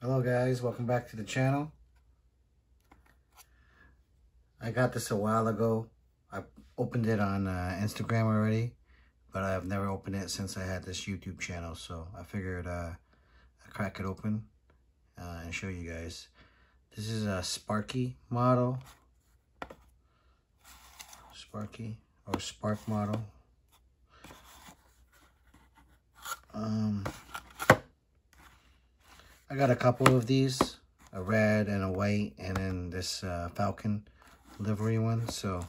Hello guys, welcome back to the channel. I got this a while ago. I opened it on uh, Instagram already, but I've never opened it since I had this YouTube channel. So I figured uh, I'd crack it open uh, and show you guys. This is a Sparky model. Sparky or Spark model. Um, I got a couple of these, a red and a white, and then this uh, Falken livery one. So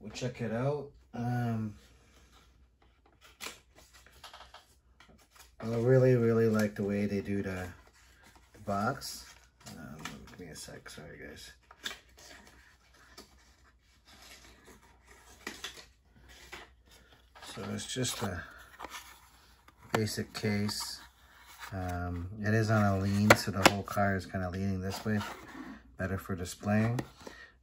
we'll check it out. Um, I really, really like the way they do the, the box. Um, give me a sec, sorry guys. So it's just a basic case. Um, it is on a lean, so the whole car is kind of leaning this way. Better for displaying.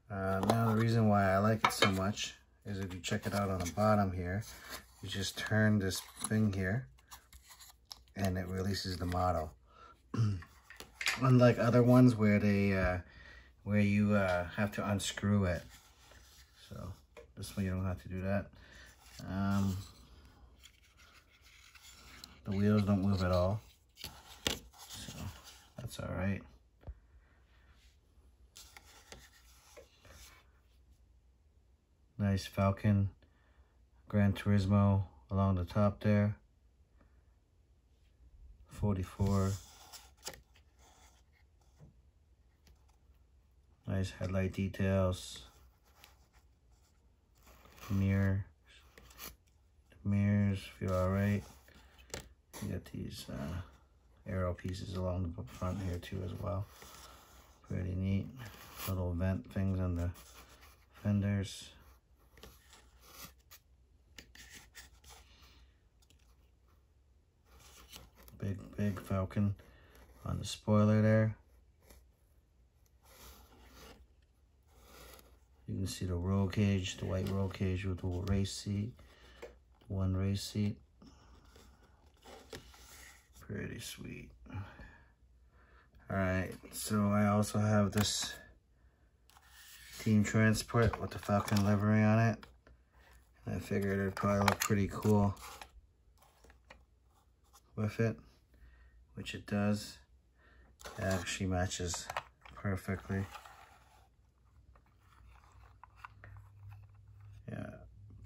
Uh, now, the reason why I like it so much is if you check it out on the bottom here, you just turn this thing here, and it releases the model. Unlike other ones where they, uh, where you uh, have to unscrew it. So, this one you don't have to do that. Um, the wheels don't move at all. That's all right. Nice Falken Gran Turismo along the top there. 44. Nice headlight details. Mirror. mirrors feel alright. You got these uh, aero pieces along the front here too as well. Pretty neat. Little vent things on the fenders. Big, big Falken on the spoiler there. You can see the roll cage, the white roll cage with the race seat. One race seat. Pretty sweet. Alright, so I also have this Team Transport with the Falken livery on it. And I figured it'd probably look pretty cool with it, which it does. It actually matches perfectly. Yeah,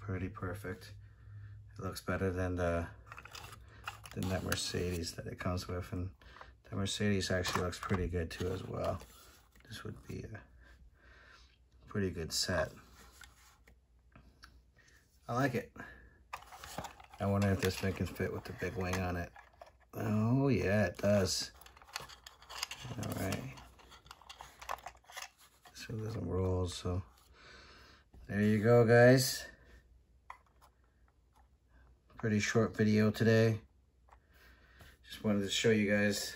pretty perfect. It looks better than the than that Mercedes that it comes with. And the Mercedes actually looks pretty good too as well. This would be a pretty good set. I like it. I wonder if this thing can fit with the big wing on it. Oh yeah, it does. All right. So there's some rolls, so there you go, guys. Pretty short video today. Just wanted to show you guys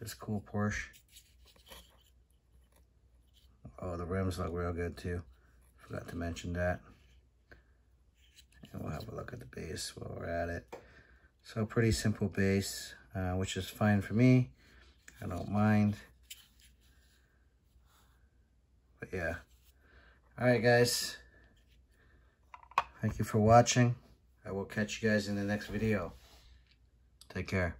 this cool Porsche. Oh, the rims look real good too. Forgot to mention that. And we'll have a look at the base while we're at it. So pretty simple base, uh, which is fine for me. I don't mind. But yeah. Alright guys. Thank you for watching. I will catch you guys in the next video. Take care.